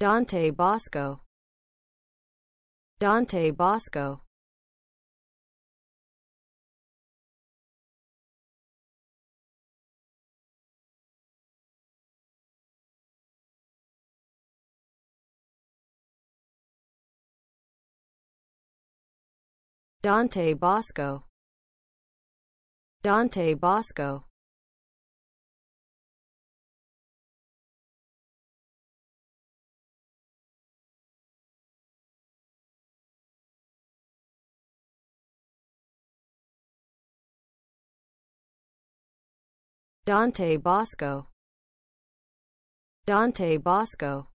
Dante Bosco. Dante Bosco. Dante Bosco. Dante Bosco Dante Bosco. Dante Bosco